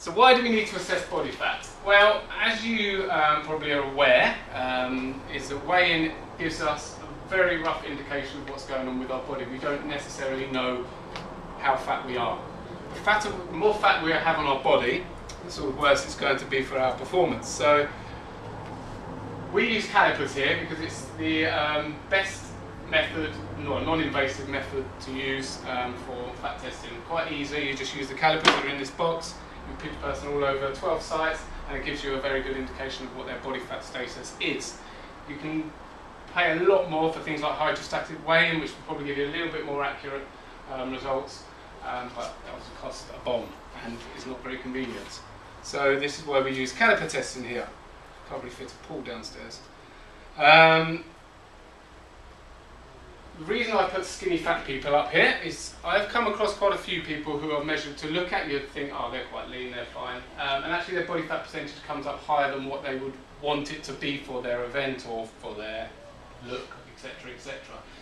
So why do we need to assess body fat? Well, as you um, probably are aware, um, is that weighing gives us a very rough indication of what's going on with our body. We don't necessarily know how fat we are. The, the more fat we have on our body, the sort of worse it's going to be for our performance. So we use calipers here because it's the um, best method, no, non-invasive method to use um, for fat testing. Quite easy, you just use the calipers that are in this box, put the person all over 12 sites and it gives you a very good indication of what their body fat status is. You can pay a lot more for things like hydrostatic weighing, which will probably give you a little bit more accurate um, results, um, but that also costs a bomb and is not very convenient. So this is why we use caliper testing here. Can't really fit a pool downstairs. Um, the reason I put skinny fat people up here is I've come across quite a few people who are measured to look at you and think, oh, they're quite lean, they're fine. Um, and actually their body fat percentage comes up higher than what they would want it to be for their event or for their look, etc., etc.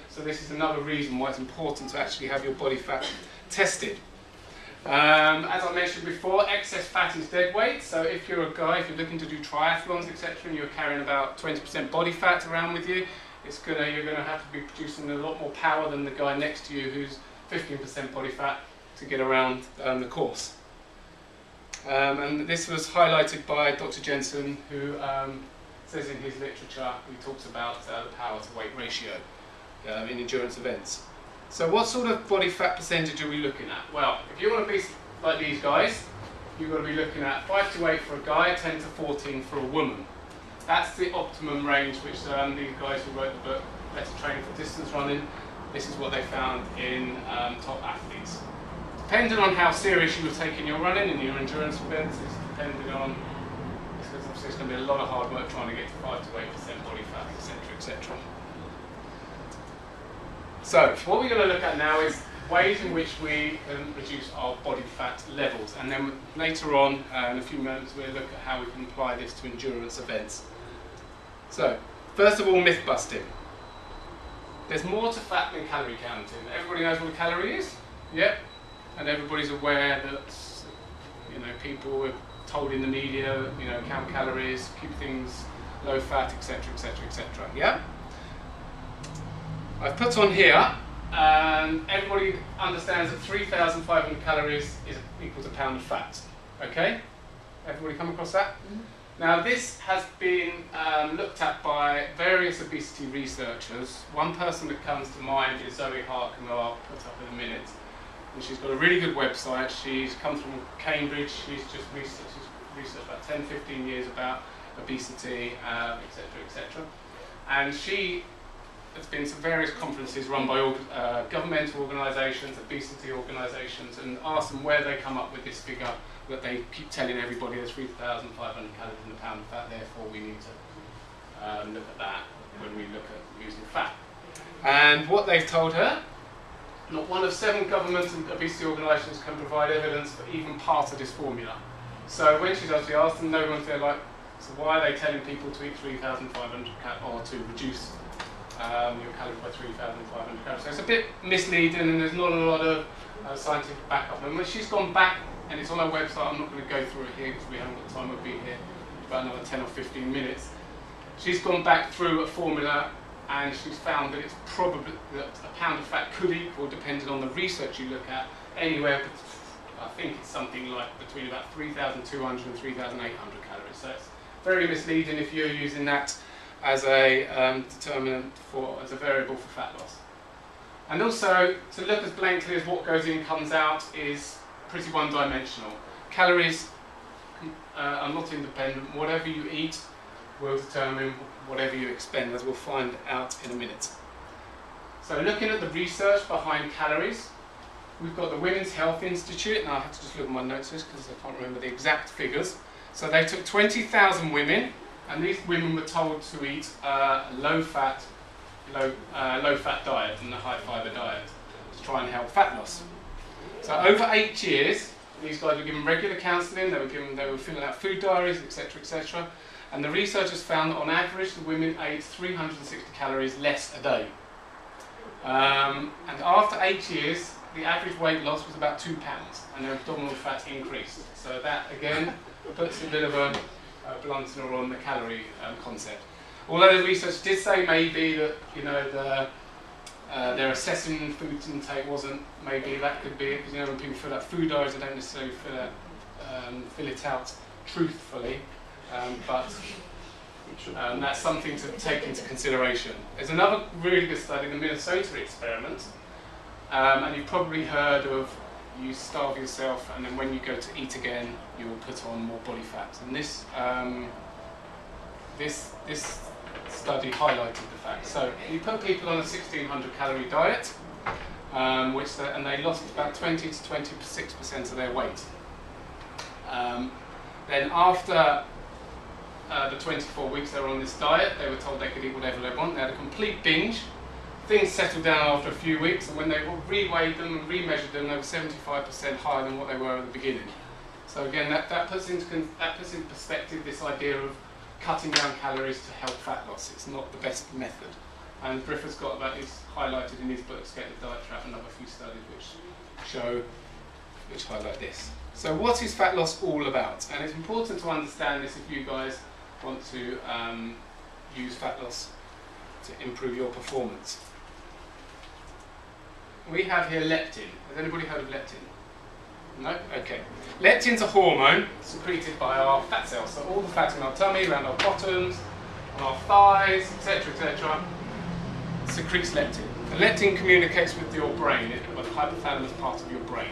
So this is another reason why it's important to actually have your body fat tested. Um, as I mentioned before, excess fat is dead weight. So if you're a guy, if you're looking to do triathlons, etc., and you're carrying about 20% body fat around with you, it's gonna you're gonna have to be producing a lot more power than the guy next to you who's 15% body fat to get around um, the course. Um, and this was highlighted by Dr. Jensen, who um, says in his literature, he talks about uh, the power to weight ratio uh, in endurance events. So what sort of body fat percentage are we looking at? Well, if you want to be like these guys, you've got to be looking at 5 to 8 for a guy, 10 to 14 for a woman. That's the optimum range which um, these guys who wrote the book, Better Training for Distance Running, this is what they found in um, top athletes. Depending on how serious you were taking your running and your endurance events, it's depending on, because obviously it's going to be a lot of hard work trying to get to 5 to 8% body fat, etc., etc. So, what we're going to look at now is ways in which we can reduce our body fat levels. And then later on, uh, in a few moments, we'll look at how we can apply this to endurance events. So, first of all, myth busting. There's more to fat than calorie counting. Everybody knows what a calorie is? Yep. And everybody's aware that, you know, people are told in the media, you know, count calories, keep things low fat, etc., etc., etc. Yeah? I've put on here, and everybody understands that 3,500 calories is equals a pound of fat. Okay? Everybody come across that? Mm -hmm. Now, this has been um, looked at by various obesity researchers. One person that comes to mind is Zoe Harcombe, who I'll put up in a minute. And she's got a really good website. She's come from Cambridge. She's just researched, she's researched about 10, 15 years about obesity, etc., um, etc. Et and she has been to various conferences run by uh, governmental organisations, obesity organisations, and asked them where they come up with this figure that they keep telling everybody there's 3,500 calories in a pound of fat, therefore we need to um, look at that when we look at using fat. And what they've told her, not one of seven government and obesity organisations can provide evidence for even part of this formula. So when she's actually asked them, no one's there like, so why are they telling people to eat 3,500 or to reduce um, your calories by 3,500 calories? So it's a bit misleading and there's not a lot of uh, scientific backup. And when she's gone back and it's on our website. I'm not going to go through it here because we haven't got time. We'll be here about another 10 or 15 minutes. She's gone back through a formula and she's found that it's probably that a pound of fat could equal, depending on the research you look at, anywhere. I think it's something like between about 3,200 and 3,800 calories. So it's very misleading if you're using that as a um, determinant for as a variable for fat loss. And also to look as blankly as what goes in comes out is pretty one-dimensional. Calories uh, are not independent. Whatever you eat will determine whatever you expend, as we'll find out in a minute. So looking at the research behind calories, we've got the Women's Health Institute. Now I have to just look at my notes because I can't remember the exact figures. So they took 20,000 women, and these women were told to eat a low-fat, low, uh, low-fat diet and a high-fiber diet to try and help fat loss. So over eight years, these guys were given regular counselling, they were given, they were filling out food diaries, etc., etc. And the researchers found that on average, the women ate 360 calories less a day. Um, and after eight years, the average weight loss was about two pounds, and their abdominal fat increased. So that again puts a bit of a, a on the calorie um, concept. Although the research did say maybe that you know the uh, their assessing food intake wasn't maybe that could be it because you know when people fill out food diaries they don't necessarily fill um, fill it out truthfully, um, but um, that's something to take into consideration. There's another really good study, the Minnesota experiment, um, and you've probably heard of you starve yourself and then when you go to eat again, you'll put on more body fat. And this, um, this, this study highlighted the fact. So you put people on a 1600 calorie diet, um, which and they lost about 20 to 26% of their weight. Um, then after uh, the 24 weeks they were on this diet, they were told they could eat whatever they want. They had a complete binge. Things settled down after a few weeks, and when they re-weighed them and re-measured them, they were 75% higher than what they were at the beginning. So again, that, that, puts into that puts in perspective this idea of cutting down calories to help fat loss. It's not the best method. And Briffa's got that is highlighted in his book, Get the Diet Trap, another few studies which show, which highlight this. So what is fat loss all about? And it's important to understand this if you guys want to um, use fat loss to improve your performance. We have here leptin. Has anybody heard of leptin? No? Okay. Leptin's a hormone secreted by our fat cells. So all the fat in our tummy, around our bottoms, on our thighs, etc., etc., secretes leptin. And leptin communicates with your brain, or the hypothalamus part of your brain.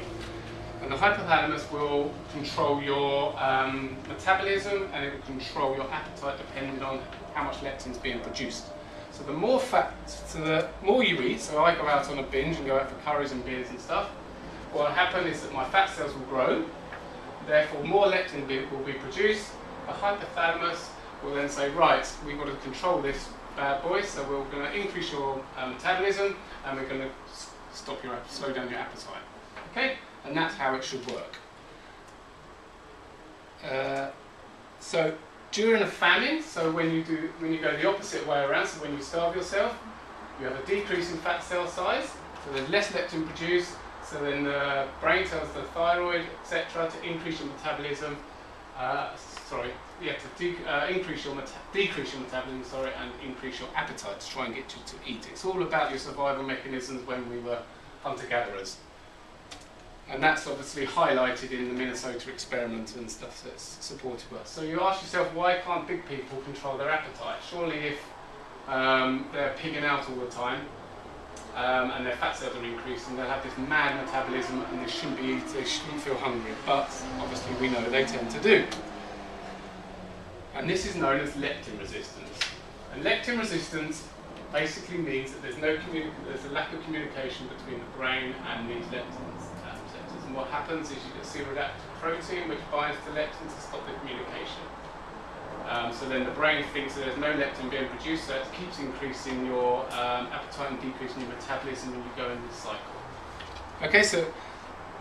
And the hypothalamus will control your um, metabolism and it will control your appetite depending on how much leptin is being produced. So the more fat, so the more you eat, so I go out on a binge and go out for curries and beers and stuff, what will happen is that my fat cells will grow, therefore more leptin will be produced, the hypothalamus will then say, right, we've got to control this bad boy, so we're going to increase your um, metabolism and we're going to stop your, slow down your appetite. Okay? and that's how it should work. Uh, so during a famine, so when you do when you go the opposite way around, so when you starve yourself, you have a decrease in fat cell size, so there's less leptin produced, so then the brain tells the thyroid, etc., to increase your metabolism. Uh, sorry, yeah, to uh, increase your decrease your metabolism, sorry, and increase your appetite to try and get you to eat. It's all about your survival mechanisms when we were hunter-gatherers. And that's obviously highlighted in the Minnesota experiment and stuff that's supported us. So you ask yourself, why can't big people control their appetite? Surely if um, they're pigging out all the time um, and their fat cells are increasing, they'll have this mad metabolism and they shouldn't be they shouldn't feel hungry. But obviously we know they tend to do. And this is known as leptin resistance. And leptin resistance basically means that there's no there's a lack of communication between the brain and these leptins and what happens is you get C-reactive protein which binds to leptin to stop the communication. Um, so then the brain thinks that there's no leptin being produced, so it keeps increasing your um, appetite and decreasing your metabolism and you go in this cycle. Okay, so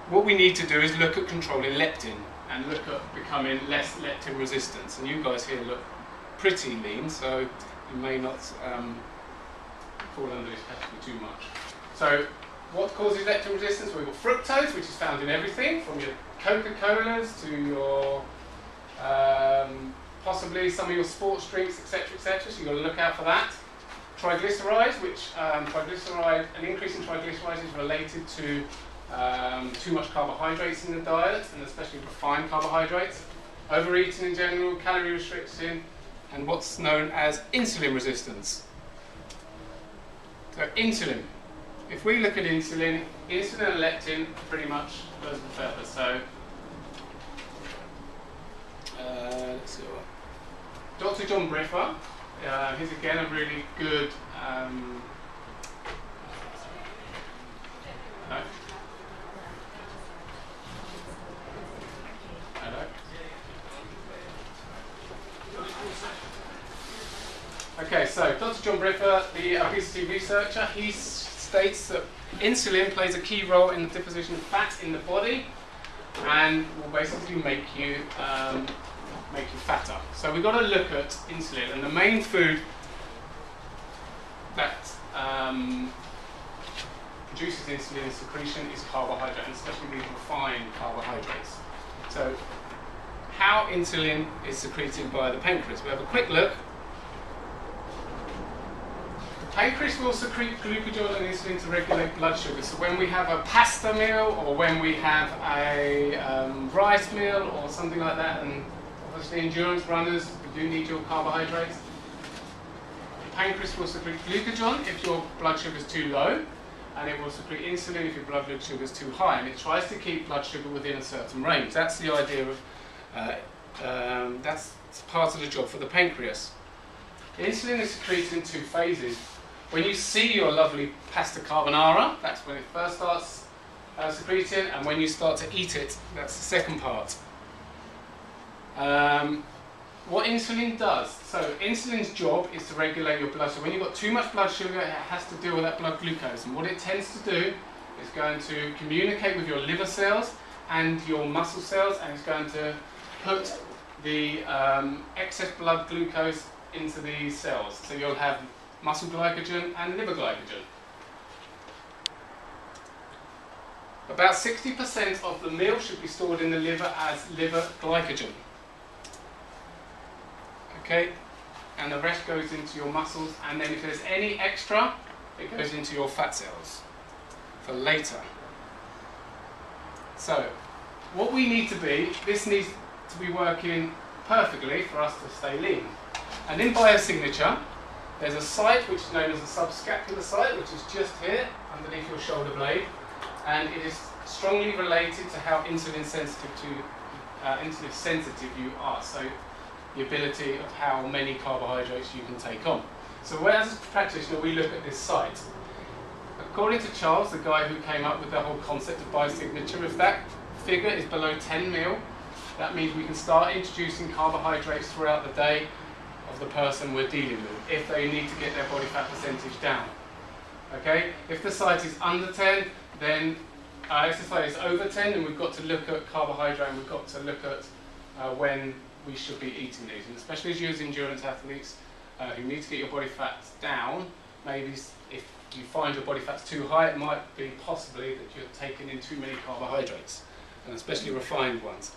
what we need to do is look at controlling leptin and look at becoming less leptin resistant. And you guys here look pretty lean, so you may not um, fall under this category too much. So what causes leptin resistance? Well, We've got fructose, which is found in everything, from your Coca-Colas to your um, possibly some of your sports drinks, etc., etc. So you've got to look out for that. Triglycerides, which um, triglyceride, an increase in triglycerides is related to um, too much carbohydrates in the diet, and especially refined carbohydrates. Overeating in general, calorie restriction, and what's known as insulin resistance. So insulin, if we look at insulin, insulin and leptin pretty much goes together. So uh, let's see. Dr. John Briffa, uh, he's again a really good. Um. Hello. Okay, so Dr. John Briffa, the obesity researcher, he states that insulin plays a key role in the deposition of fat in the body and will basically make you um, make you fatter. So we've got to look at insulin, and the main food that um, produces insulin secretion is carbohydrate, and especially refined carbohydrates. So, how insulin is secreted by the pancreas? We have a quick look. The pancreas will secrete glucagon and insulin to regulate blood sugar. So when we have a pasta meal, or when we have a um, rice meal, or something like that, and obviously endurance runners, do need your carbohydrates The pancreas will secrete glucagon if your blood sugar is too low, and it will secrete insulin if your blood sugar is too high, and it tries to keep blood sugar within a certain range. That's the idea of, uh, um, that's part of the job for the pancreas. Insulin is secreted in two phases. When you see your lovely pasta carbonara, that's when it first starts uh, secreting, and when you start to eat it, that's the second part. Um, what insulin does, so insulin's job is to regulate your blood sugar. When you've got too much blood sugar, it has to deal with that blood glucose. And what it tends to do is going to communicate with your liver cells and your muscle cells, and it's going to put the um, excess blood glucose into these cells. So you'll have muscle glycogen and liver glycogen. About 60% of the meal should be stored in the liver as liver glycogen. Okay? And the rest goes into your muscles, and then if there's any extra, it goes into your fat cells for later. So, what we need to be, this needs to be working perfectly for us to stay lean. And in biosignature, there's a site which is known as the subscapular site, which is just here underneath your shoulder blade, and it is strongly related to how insulin sensitive to uh, insulin sensitive you are. So the ability of how many carbohydrates you can take on. So as a practitioner, we look at this site. According to Charles, the guy who came up with the whole concept of biosignature, if that figure is below 10 mil, that means we can start introducing carbohydrates throughout the day of the person we're dealing with, if they need to get their body fat percentage down. Okay? If the site is under 10, then uh, site is over 10, then we've got to look at carbohydrate and we've got to look at uh, when we should be eating these. And especially as you as endurance athletes uh, who need to get your body fats down, maybe if you find your body fat's too high, it might be possibly that you're taking in too many carbohydrates, and especially refined ones.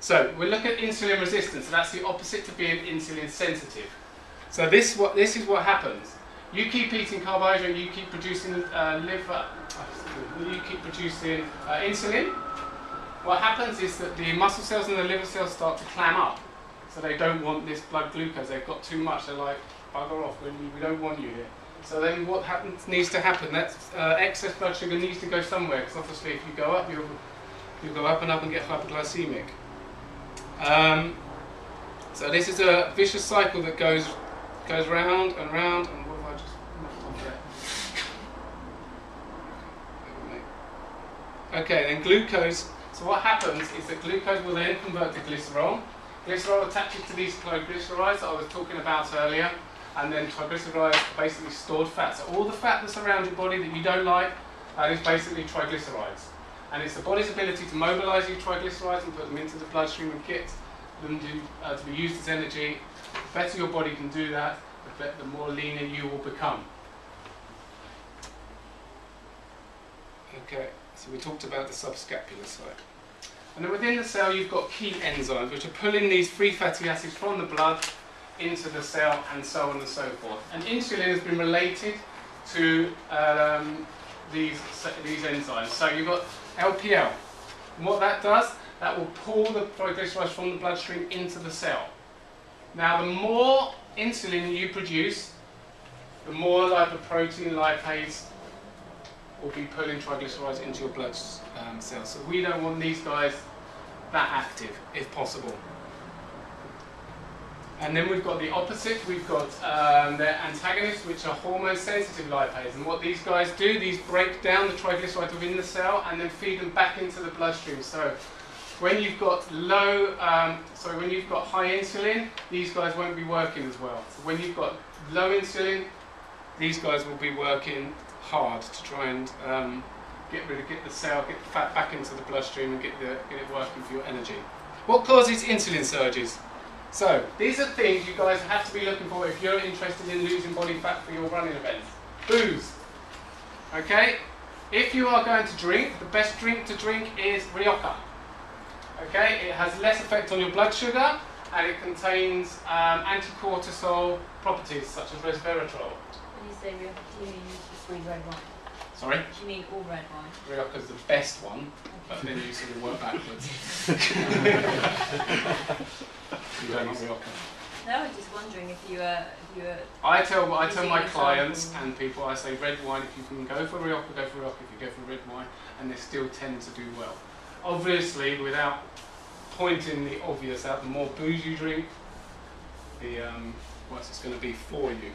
So we look at insulin resistance, and that's the opposite to being insulin sensitive. So this, what, this is what happens. You keep eating carbohydrate, you keep producing uh, liver, you keep producing uh, insulin, what happens is that the muscle cells and the liver cells start to clam up. So they don't want this blood glucose. They've got too much. They're like, bugger off, we don't want you here. So then what happens needs to happen, that uh, excess blood sugar needs to go somewhere, because obviously if you go up, you'll, you'll go up and up and get hypoglycemic. Um, so this is a vicious cycle that goes goes round and round, and what have I just? Okay, then glucose so what happens is that glucose will then convert to glycerol. Glycerol attaches to these triglycerides that I was talking about earlier, and then triglycerides are basically stored fat. So all the fat that's around your body that you don't like that is basically triglycerides. And it's the body's ability to mobilize these triglycerides and put them into the bloodstream and get them to, uh, to be used as energy. The better your body can do that, the, the more leaner you will become. Okay. So we talked about the subscapular site. And then within the cell you've got key enzymes which are pulling these free fatty acids from the blood into the cell and so on and so forth. And insulin has been related to um, these, these enzymes. So you've got LPL. And what that does, that will pull the triglycerides from the bloodstream into the cell. Now the more insulin you produce, the more lipoprotein lipase will be pulling triglycerides into your blood um, cells. So we don't want these guys that active, if possible. And then we've got the opposite, we've got um, the antagonists, which are hormone-sensitive lipase. And what these guys do, these break down the triglycerides within the cell and then feed them back into the bloodstream. So when you've got low, um, sorry, when you've got high insulin, these guys won't be working as well. When you've got low insulin, these guys will be working hard to try and um, get rid of, get the cell, get the fat back into the bloodstream and get, the, get it working for your energy. What causes insulin surges? So, these are things you guys have to be looking for if you're interested in losing body fat for your running events. Booze. Okay? If you are going to drink, the best drink to drink is Rioja. Okay, it has less effect on your blood sugar and it contains um, anti-cortisol properties such as resveratrol. When you say real, do you mean red wine? Sorry, Do you mean all red wine? Rioja is the best one, but then you sort of work backwards. you don't want Rioja. No, I was just wondering if you were, if you were, I tell I tell my clients and people I say red wine if you can go for Rioja go for Rioja if you go for red wine and they still tend to do well. Obviously without pointing the obvious out, the more booze you drink, the um, worse it's going to be for you.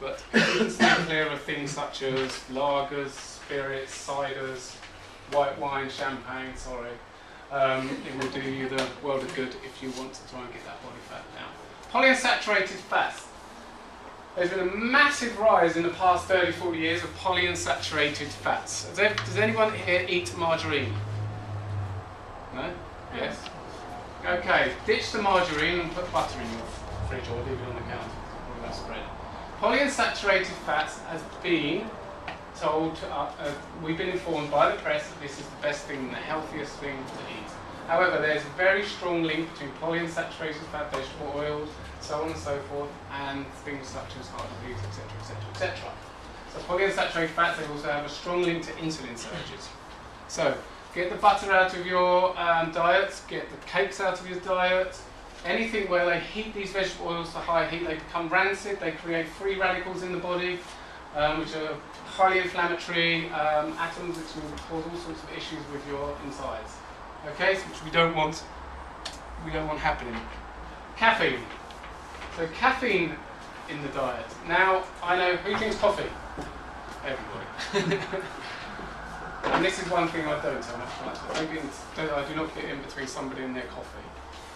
But stay clear of things such as lagers, spirits, ciders, white wine, champagne, sorry, um, it will do you the world of good if you want to try and get that body fat down. Polyunsaturated fats. There's been a massive rise in the past 30, 40 years of polyunsaturated fats. Does, does anyone here eat margarine? No? Yes? Okay, ditch the margarine and put butter in your fridge or leave it on the counter. Or that spread. Polyunsaturated fats has been told, to, uh, uh, we've been informed by the press that this is the best thing and the healthiest thing to eat. However, there's a very strong link between polyunsaturated fat vegetable oils, so on and so forth, and things such as heart disease, etc., etc., etc. So polyunsaturated fats, they also have a strong link to insulin surges. So get the butter out of your um, diet, get the cakes out of your diet. Anything where they heat these vegetable oils to high heat, they become rancid. They create free radicals in the body, um, which are highly inflammatory um, atoms, which will cause all sorts of issues with your insides. Okay, so which we don't want. We don't want happening. Caffeine. So caffeine in the diet. Now I know who drinks coffee. Everybody. and this is one thing I don't. I, don't- I do not get in between somebody and their coffee.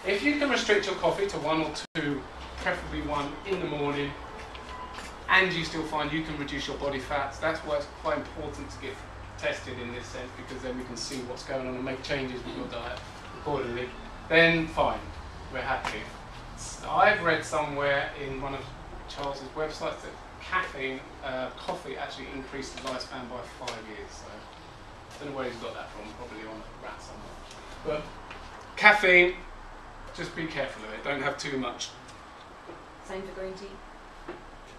If you can restrict your coffee to one or two, preferably one in the morning, and you still find you can reduce your body fats, that's why it's quite important to get tested in this sense because then we can see what's going on and make changes with your diet accordingly. Then fine, we're happy. I've read somewhere in one of Charles's websites that caffeine, uh, coffee actually increased the lifespan by five years. So I don't know where he's got that from, probably on a rat somewhere. But caffeine, just be careful of it. Don't have too much. same for green tea?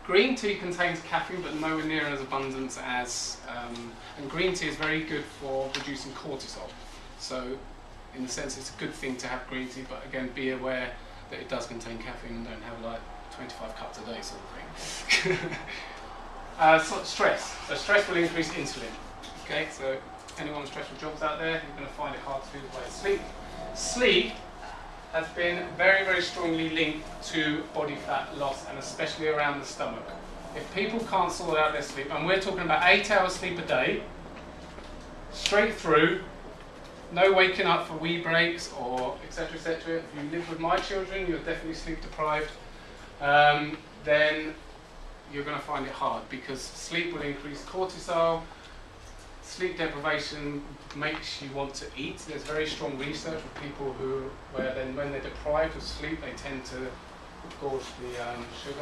Green tea contains caffeine, but nowhere near as abundant as. Um, and green tea is very good for reducing cortisol. So, in a sense, it's a good thing to have green tea, but again, be aware that it does contain caffeine and don't have like 25 cups a day, sort of thing. uh, so stress. So, stress will increase insulin. Okay, so anyone with stressful jobs out there, you're going to find it hard to do the way sleep. Sleep has been very, very strongly linked to body fat loss and especially around the stomach. If people can't sort out their sleep, and we're talking about eight hours sleep a day, straight through, no waking up for wee breaks or etc. etc. If you live with my children, you're definitely sleep deprived. Um, then you're going to find it hard because sleep will increase cortisol. Sleep deprivation makes you want to eat. There's very strong research with people who, where then when they're deprived of sleep, they tend to gorge the um, sugar.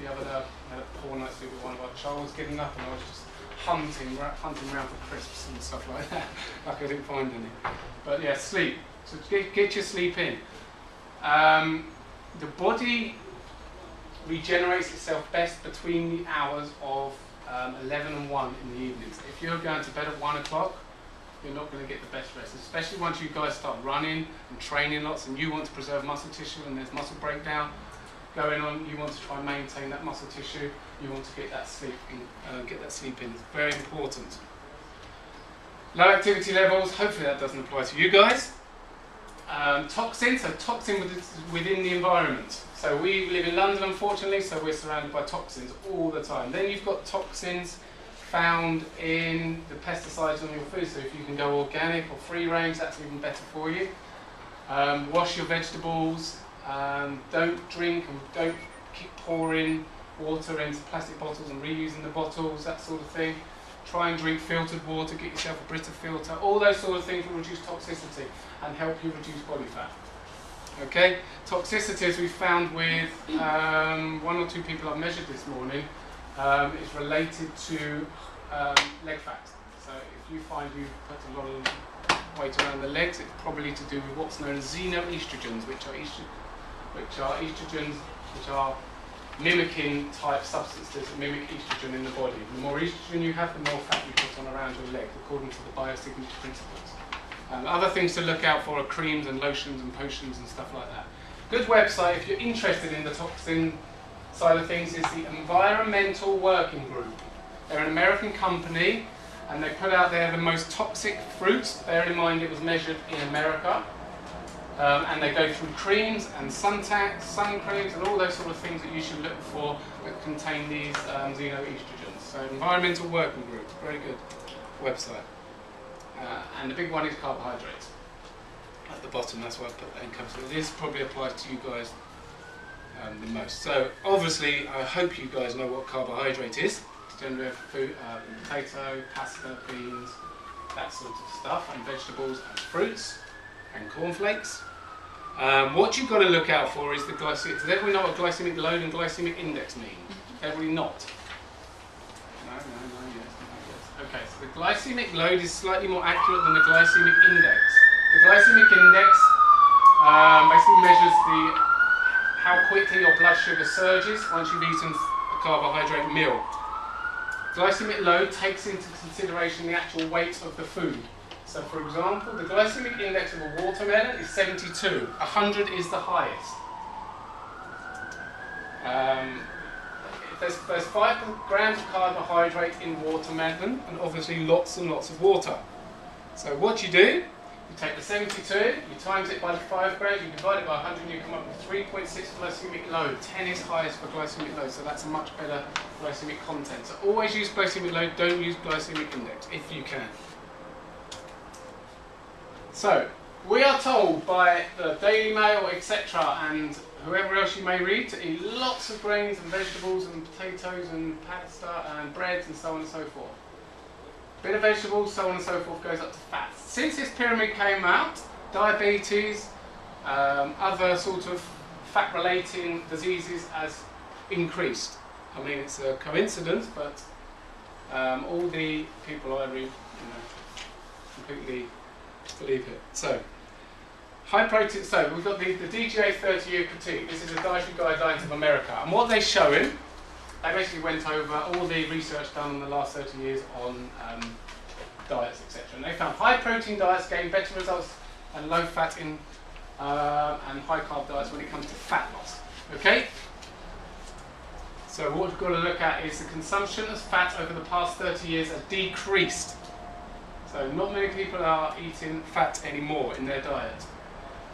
The other day, I had a poor night's sleep with one of our child was getting up, and I was just hunting, hunting around for crisps and stuff like that. like I didn't find any. But yeah, sleep. So get, get your sleep in. Um, the body regenerates itself best between the hours of um, 11 and 1 in the evenings. If you're going to bed at 1 o'clock, you're not going to get the best rest, especially once you guys start running and training lots and you want to preserve muscle tissue and there's muscle breakdown going on, you want to try and maintain that muscle tissue, you want to get that sleep in, uh, get that sleep in. It's very important. Low activity levels, hopefully that doesn't apply to you guys. Um, toxins, so toxin within, within the environment. So we live in London, unfortunately, so we're surrounded by toxins all the time. Then you've got toxins found in the pesticides on your food. So if you can go organic or free range, that's even better for you. Um, wash your vegetables. Um, don't drink and don't keep pouring water into plastic bottles and reusing the bottles, that sort of thing. Try and drink filtered water, get yourself a Brita filter. All those sort of things will reduce toxicity and help you reduce body fat. Okay, toxicities we found with um, one or two people I've measured this morning um, is related to um, leg fat. So if you find you've put a lot of weight around the legs, it's probably to do with what's known as xenoestrogens, which are which are estrogens which are mimicking type substances that mimic estrogen in the body. The more estrogen you have, the more fat you put on around your leg, according to the biosignature principles. Um, other things to look out for are creams and lotions and potions and stuff like that. Good website if you're interested in the toxin side of things is the Environmental Working Group. They're an American company and they put out there the most toxic fruits. Bear in mind it was measured in America. Um, and they go through creams and suntans, sun creams, and all those sort of things that you should look for that contain these um, xenoestrogens. So, Environmental Working Group, very good website. Uh, and the big one is carbohydrates. At the bottom, that's why I put that in comes. This probably applies to you guys um, the most. So, obviously, I hope you guys know what carbohydrate is. It's generally food, uh, potato, pasta, beans, that sort of stuff, and vegetables and fruits and cornflakes. Um, what you've got to look out for is the glycemic. Does everybody know what glycemic load and glycemic index mean? Everybody not? No, no, no, yes, no, yes. Okay, so the glycemic load is slightly more accurate than the glycemic index. The glycemic index um, basically measures the how quickly your blood sugar surges once you've eaten a carbohydrate meal. Glycemic load takes into consideration the actual weight of the food. So, for example, the glycemic index of a watermelon is 72. 100 is the highest. Um, there's, there's 5 grams of carbohydrate in watermelon, and obviously lots and lots of water. So, what you do, you take the 72, you times it by the 5 grams, you divide it by 100, and you come up with 3.6 glycemic load. 10 is highest for glycemic load, so that's a much better glycemic content. So, always use glycemic load, don't use glycemic index if you can. So, we are told by the Daily Mail, etc., and whoever else you may read, to eat lots of grains and vegetables and potatoes and pasta and breads and so on and so forth. Bit of vegetables, so on and so forth, goes up to fat. Since this pyramid came out, diabetes, um, other sort of fat-relating diseases has increased. I mean, it's a coincidence, but um, all the people I read, you know, completely believe it. So, high protein. So we've got the, the DGA 30 year critique. This is the dietary guidelines of America, and what they're showing, they basically went over all the research done in the last 30 years on um, diets, etc. And they found high protein diets gain better results and low fat in uh, and high carb diets when it comes to fat loss. Okay. So what we've got to look at is the consumption of fat over the past 30 years has decreased. So not many people are eating fat anymore in their diet.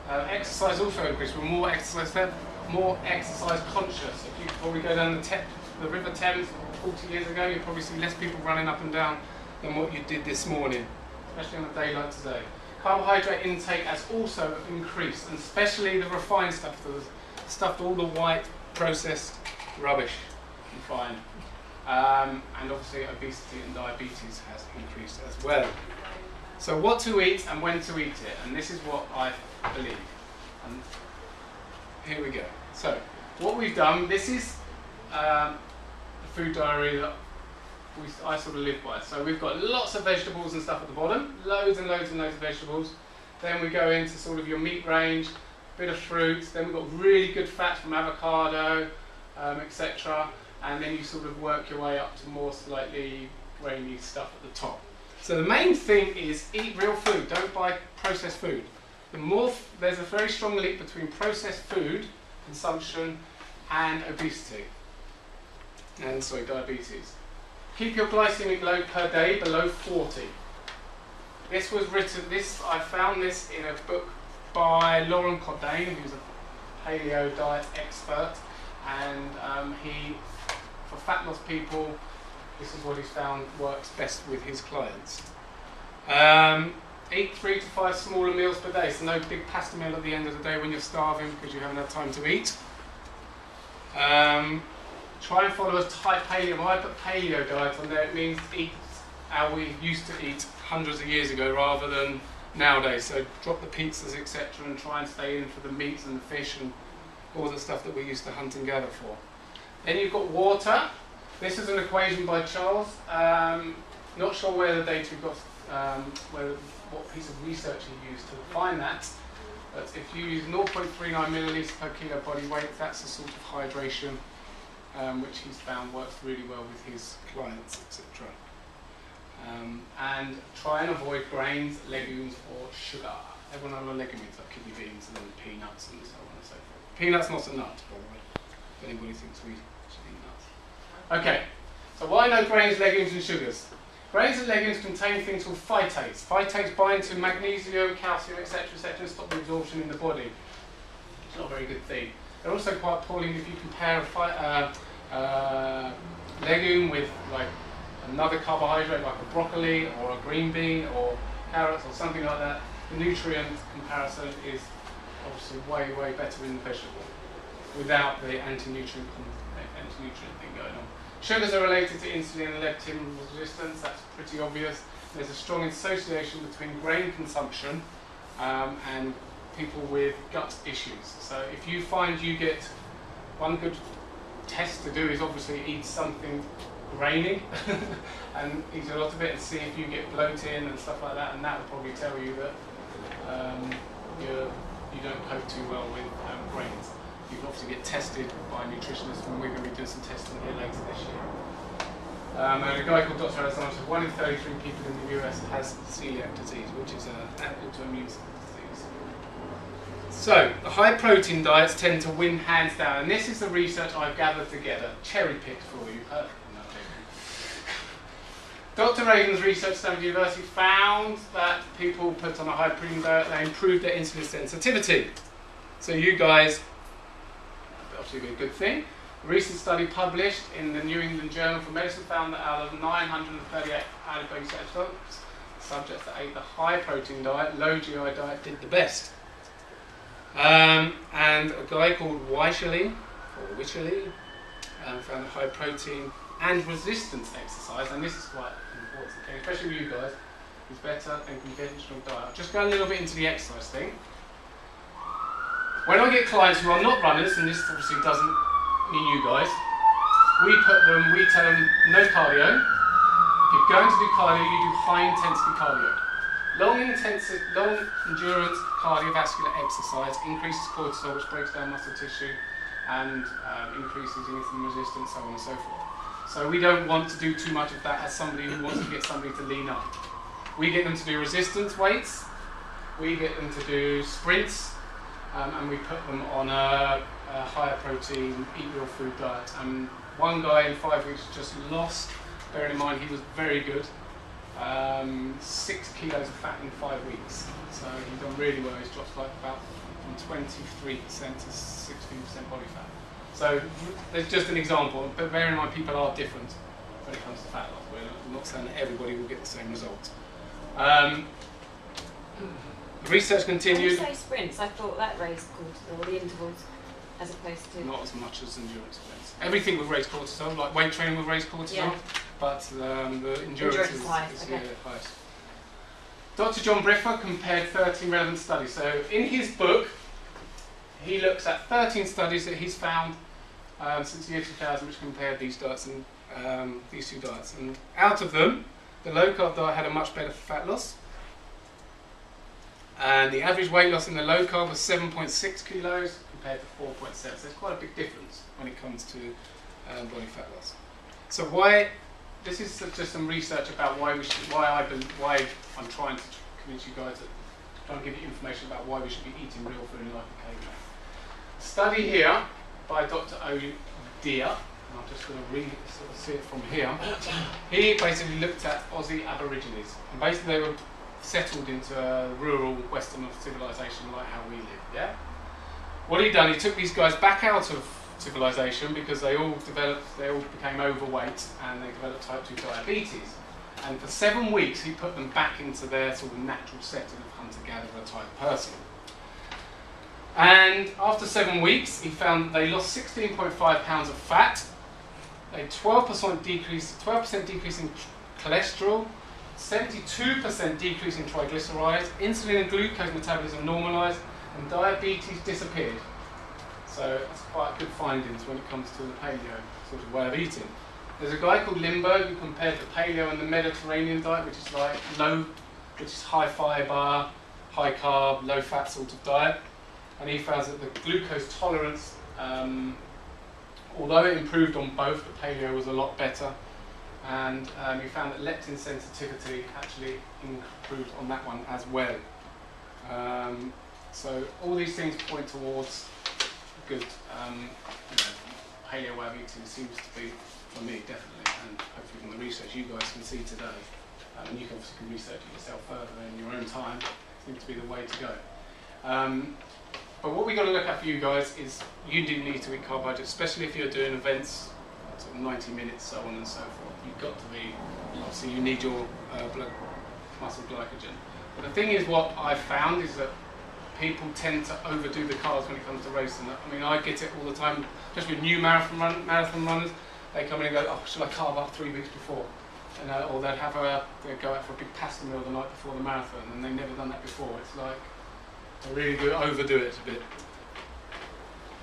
Uh, exercise also increased. We're more exercise, more exercise conscious. If you probably go down the, te- the River Thames 40 years ago, you'll probably see less people running up and down than what you did this morning, especially on a day like today. Carbohydrate intake has also increased, and especially the refined stuff, the stuff, all the white processed rubbish you find. Um, and obviously obesity and diabetes has increased as well. So what to eat and when to eat it, and this is what I believe. And here we go. So what we've done, this is um, the food diary that we, I sort of live by. So we've got lots of vegetables and stuff at the bottom, loads and loads and loads of vegetables. Then we go into sort of your meat range, bit of fruit. Then we've got really good fat from avocado, um, etc and then you sort of work your way up to more slightly grainy stuff at the top. So the main thing is eat real food, don't buy processed food. The more there's a very strong link between processed food consumption and obesity, and sorry, diabetes. Keep your glycemic load per day below 40. This was written. This I found this in a book by Loren Cordain, who's a paleo diet expert, and um, he for fat loss people, this is what he's found works best with his clients. Um, eat three to five smaller meals per day, so no big pasta meal at the end of the day when you're starving because you haven't had time to eat. Um, try and follow a tight paleo. When I put paleo diet on there, it means eat how we used to eat hundreds of years ago rather than nowadays. So drop the pizzas, etc., and try and stay in for the meats and the fish and all the stuff that we used to hunt and gather for. Then you've got water. This is an equation by Charles. Um, Not sure where the data got, um, where, what piece of research he used to find that. But if you use 0.39 milliliters per kilo body weight, that's the sort of hydration um, which he's found works really well with his clients, etc. Um, and try and avoid grains, legumes, or sugar. Everyone knows legumes like kidney beans and then peanuts and so on and so forth. Peanuts not a nut, by the way. If anybody thinks we should eat nuts. Okay, so why no grains, legumes, and sugars? Grains and legumes contain things called phytates. Phytates bind to magnesium, calcium, etc., etc., and stop the absorption in the body. It's not a very good thing. They're also quite appalling if you compare a uh, uh, legume with like another carbohydrate like a broccoli or a green bean or carrots or something like that. The nutrient comparison is obviously way, way better in the vegetable without the anti-nutrient, anti-nutrient thing going on. Sugars are related to insulin and leptin resistance, that's pretty obvious. There's a strong association between grain consumption um, and people with gut issues. So if you find you get one good test to do is obviously eat something grainy and eat a lot of it and see if you get bloating and stuff like that and that will probably tell you that um, you're, you don't cope too well with um, grains. You can obviously get tested by nutritionists and we're going to be doing some testing here later this year. Um, and a guy called Dr. Alexander said one in 33 people in the US has celiac disease, which is an autoimmune disease. So, the high protein diets tend to win hands down, and this is the research I've gathered together, cherry picked for you. Uh, Dr. Reaven's research at Stanford University found that people put on a high protein diet, they improved their insulin sensitivity. So, you guys, obviously, be a good thing. A recent study published in the New England Journal for Medicine found that out of 938 adipose subjects that ate the high protein diet, low GI diet did the best. Um, and a guy called Wycherley, or Wycherley, um, found that high protein and resistance exercise, and this is quite important, okay, especially with you guys, is better than conventional diet. Just go a little bit into the exercise thing. When I get clients who are not runners, and this obviously doesn't mean you guys, we put them, we tell them no cardio. If you're going to do cardio, you do high intensity cardio. Long intensive, long endurance cardiovascular exercise increases cortisol, which breaks down muscle tissue and um, increases insulin resistance, so on and so forth. So we don't want to do too much of that as somebody who wants to get somebody to lean up. We get them to do resistance weights, we get them to do sprints, um, and we put them on a, a, higher protein, eat real food diet. And one guy in five weeks just lost, bearing in mind he was very good, um, six kilos of fat in five weeks. So he's done really well. He's dropped like about from 23% to 16% body fat. So there's just an example, but bear in mind people are different when it comes to fat loss. We're not saying that everybody will get the same result. Um, research continued. When you say sprints, I thought that raised cortisol, the intervals, as opposed to. Not as much as endurance events. Everything will raise cortisol, like weight training will raise cortisol, Yeah. but um, the endurance, Endurance is, is highest, is okay. yeah, highest. Dr. John Briffa compared 13 relevant studies. So in his book, he looks at 13 studies that he's found um, since the year 2000 which compared these diets and um, these two diets. And out of them, the low carb diet had a much better fat loss. And the average weight loss in the low carb was 7.6 kilos compared to 4.7. So there's quite a big difference when it comes to um, body fat loss. So why? This is just some research about why we should, why I why I'm trying to convince you guys that trying to give you information about why we should be eating real food in like a caveman. Study here by Dr. O'Dea. and I'm just going to read sort of see it from here. He basically looked at Aussie Aborigines, and basically they were settled into a rural western of civilization like how we live. Yeah. What he done, he took these guys back out of civilization because they all developed, they all became overweight and they developed type 2 diabetes. And for seven weeks, he put them back into their sort of natural setting of hunter-gatherer type person. And after seven weeks, he found they lost 16.5 pounds of fat, a 12% decrease, 12% decrease in cholesterol, 72% decrease in triglycerides, insulin and glucose metabolism normalized, and diabetes disappeared. So that's quite good findings when it comes to the paleo sort of way of eating. There's a guy called Limbo who compared the paleo and the Mediterranean diet, which is like low, which is high fiber, high carb, low fat sort of diet. And he found that the glucose tolerance, um, although it improved on both, the paleo was a lot better. And um, he found that leptin sensitivity actually improved on that one as well. Um, so all these things point towards good um, you know, paleo of eating seems to be, for me, definitely, and hopefully from the research you guys can see today, um, and you can can research it yourself further in your own time, seems to be the way to go. Um, but what we've got to look at for you guys is you do need to eat carbohydrates, especially if you're doing events, sort of 90 minutes, so on and so forth. You've got to be, obviously you need your uh, blood muscle glycogen. But the thing is what I've found is that people tend to overdo the carbs when it comes to racing. I mean, I get it all the time, just with new marathon, run, marathon runners. They come in and go, oh, should I carb up three weeks before? And, uh, or they'd have a, they'd go out for a big pasta meal the night before the marathon, and they've never done that before. It's like, they really do overdo it a bit.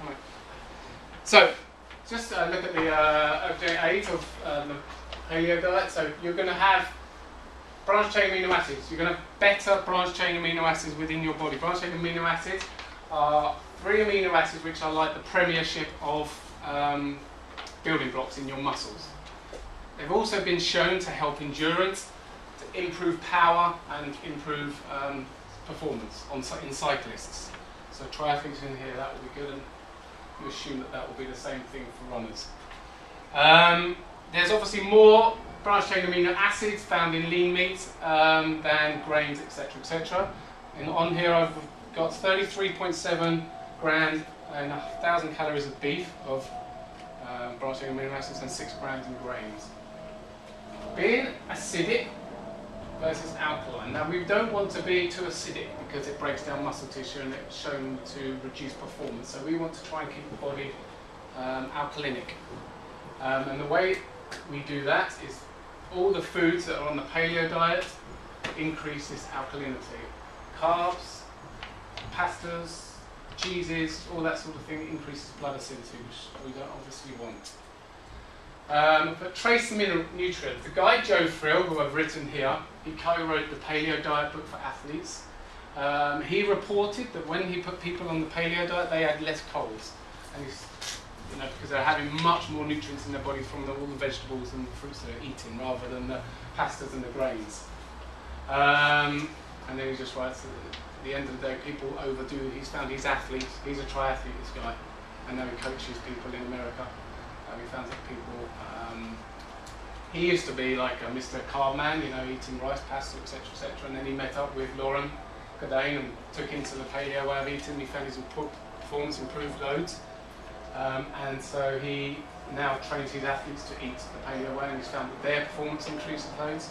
Right. So, just uh, look at the uh, OJ8 of uh, the paleo diet. So you're going to have branch chain amino acids. You're going to have better branch chain amino acids within your body. Branch chain amino acids are three amino acids which are like the premiership of um, building blocks in your muscles. They've also been shown to help endurance, to improve power and improve um, performance on, in cyclists. So triathletes in here, that will be good you assume that that will be the same thing for runners. Um, there's obviously more branched-chain amino acids found in lean meats um, than grains, etc., etc. And on here I've got 33.7 grams and 1,000 calories of beef of um, branch chain amino acids and 6 grams in grains. Being acidic versus alkaline. Now we don't want to be too acidic because it breaks down muscle tissue and it's shown to reduce performance. So we want to try and keep the body um, alkalinic. Um, and the way we do that is all the foods that are on the paleo diet increase this alkalinity. Carbs, pastas, cheeses, all that sort of thing increases blood acidity, which we don't obviously want. Um, but trace mineral nutrients. The guy Joe Friel, who I've written here, he co-wrote the Paleo Diet book for athletes. Um, he reported that when he put people on the paleo diet, they had less colds. And you know, because they're having much more nutrients in their body from the, all the vegetables and the fruits they're eating rather than the pastas and the grains. Um, and then he just writes, at the end of the day, people overdo, he's found he's athletes, he's a triathlete, this guy, and now he coaches people in America. And he found that people, um, he used to be like a Mr. Carb man, you know, eating rice, pasta, etc., etc., and then he met up with Loren Cordain and took him to the paleo way of eating, he found his performance improved loads. Um, and so he now trains his athletes to eat the paleo way and he's found that their performance increases loads.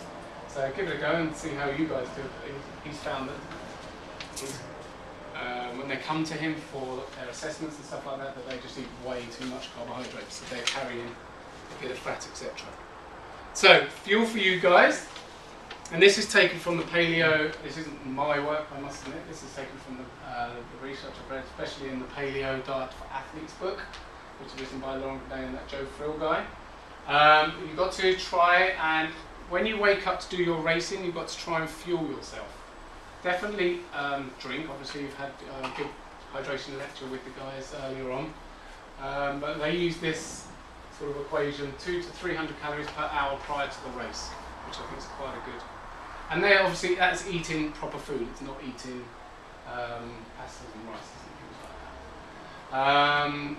So give it a go and see how you guys do. He's found that uh, when they come to him for their assessments and stuff like that, that they just eat way too much carbohydrates, that they're carrying a bit of fat, etc. So, fuel for you guys. And this is taken from the paleo, this isn't my work, I must admit, this is taken from the, uh, the research I've read, especially in the Paleo Diet for Athletes book, which is written by Loren Cordain and that Joe Friel guy. Um, you've got to try and, when you wake up to do your racing, you've got to try and fuel yourself. Definitely um, drink, obviously you've had a good hydration lecture with the guys earlier on, um, but they use this sort of equation, two to 300 calories per hour prior to the race, which I think is quite a good and they obviously, that's eating proper food, it's not eating um, pastas and rices and things like that. Um,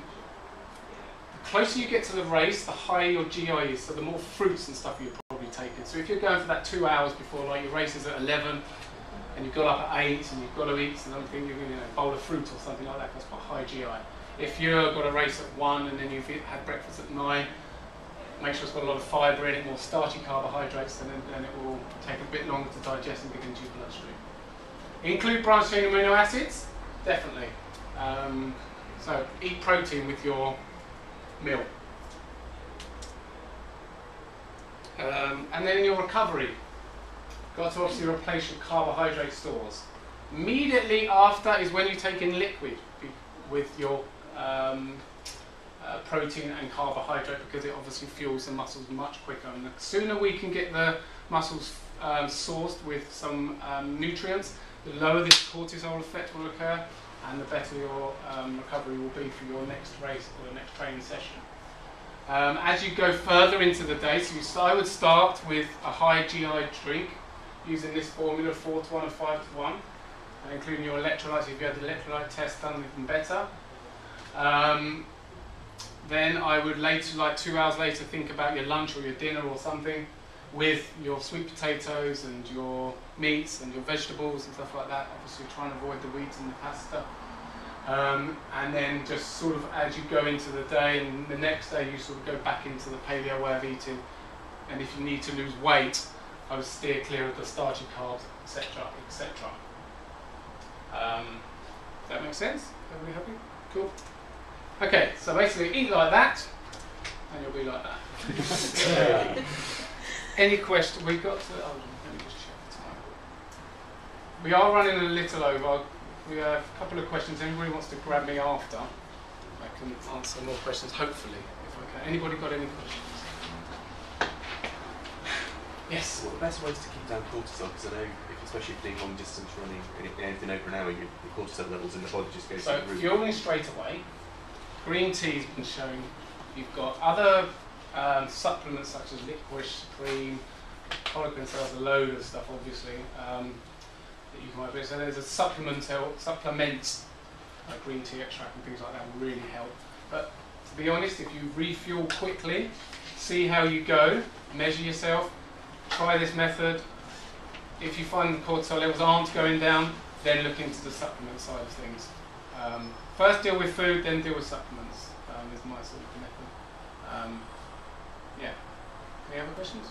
the closer you get to the race, the higher your GI is, so the more fruits and stuff you're probably taking. So if you're going for that two hours before, like your race is at 11, and you've got up at 8, and you've got to eat something, you're going to bowl of fruit or something like that, that's quite high GI. If you've got a race at 1 and then you've had breakfast at 9, make sure it's got a lot of fibre in it, more starchy carbohydrates, and then, then, it will take a bit longer to digest and get into your bloodstream. Include branched chain amino acids, definitely. Um, so eat protein with your meal. Um, and then in your recovery, got to obviously replace your carbohydrate stores. Immediately after is when you take in liquid with your um, uh, protein and carbohydrate because it obviously fuels the muscles much quicker. And the sooner we can get the muscles um, sourced with some um, nutrients, the lower this cortisol effect will occur and the better your um, recovery will be for your next race or the next training session. Um, as you go further into the day, so you I would start with a high GI drink using this formula 4 to 1 or 5 to 1, uh, including your electrolytes. If you had the electrolyte test done, even better. Um, then I would later, like two hours later, think about your lunch or your dinner or something with your sweet potatoes and your meats and your vegetables and stuff like that. Obviously, trying to avoid the wheat and the pasta. Um, and then just sort of as you go into the day and the next day you sort of go back into the paleo way of eating and if you need to lose weight I would steer clear of the starchy carbs etc etc um, does that make sense? Everybody happy? Cool okay so basically eat like that and you'll be like that any question We've got to oh, let me just check the time we are running a little over we have a couple of questions. Anybody wants to grab me after? I can answer more questions, hopefully, if I can. Anybody got any questions? Yes. What are the best ways to keep down cortisol? Because I know, if, especially if doing long distance running, any- anything over an hour, your, your cortisol levels in the body just go So through the roof. fueling straight away. Green tea's been shown. You've got other um, supplements such as licorice, supreme, Poliquin has a load of stuff, obviously. Um, that you can work with. So there's a supplement, supplements like green tea extract and things like that will really help. But to be honest, if you refuel quickly, see how you go, measure yourself, try this method. If you find the cortisol levels aren't going down, then look into the supplement side of things. Um, first deal with food, then deal with supplements. Um, is my sort of method. Um, yeah. Any other questions?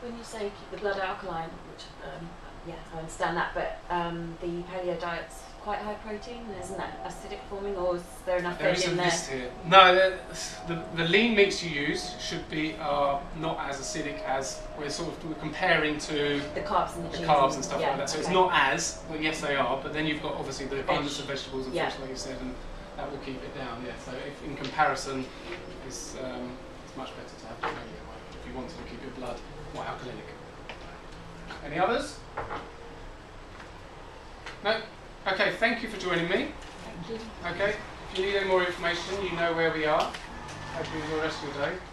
When you say keep the blood alkaline, which um, yeah, I understand that, but um, the paleo diet's quite high protein, isn't that acidic forming, or is there enough There is a in there? here. No, the, the, the lean meats you use should be uh, not as acidic as we're sort of we're comparing to The carbs and the, the carbs and stuff yeah, like that. So it's not as well, yes they are, but then you've got obviously the Veg. abundance of vegetables and Yeah. fish, like you said, and that will keep it down. Yeah. So if, in comparison, it's um, it's much better to have the paleo way if you wanted to keep your blood more alkalinic. Any others? No. Okay. Thank you for joining me. Thank you. Okay, if you need any more information, you know where we are. Hope you enjoy the rest of your day.